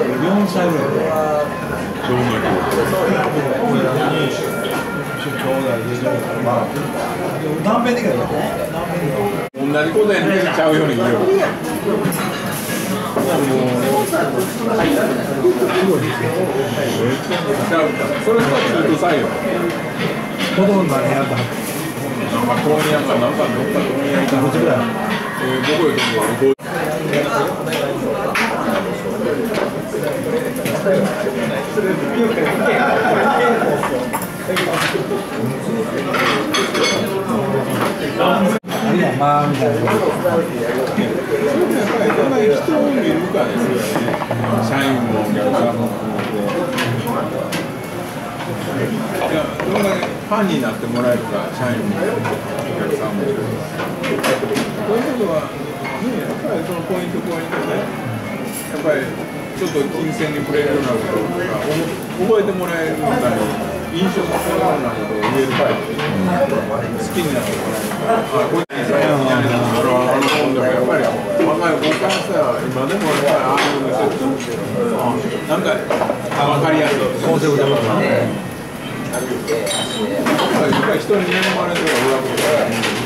4歳ぐらいでどんな親に一緒に兄弟でまあ断片的だよ同じことやねちゃうように言うよそれとは中途採用子供何やったなん。か問屋かなんかどっか問屋かこっちぐらいえー、どこよと思うあるいはまあみたいなやっぱり人を見るかですよね。社員もお客さんもいやどれだけファンになってもらえるか社員もお客さんもこういうことは、ね、やっぱりそのポイントポイントでやっぱりちょっと金銭に触れるようなこととか覚えてもらえるために印象が変わるようなことを言えるから好きになってもらえるからあこういうのやねんなあのあの本でもやっぱり若い子からしたら今でもやっぱりああいうのせあなんか分かりやすい。コンセプトだからねやっぱり人に恵まれるのが裏ことだ